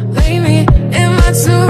Lay me in my tomb.